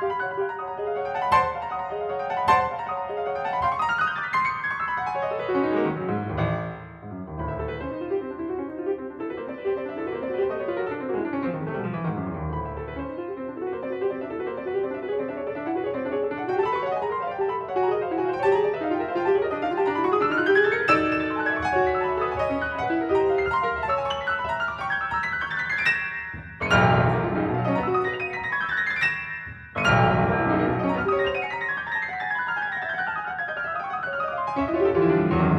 Música Música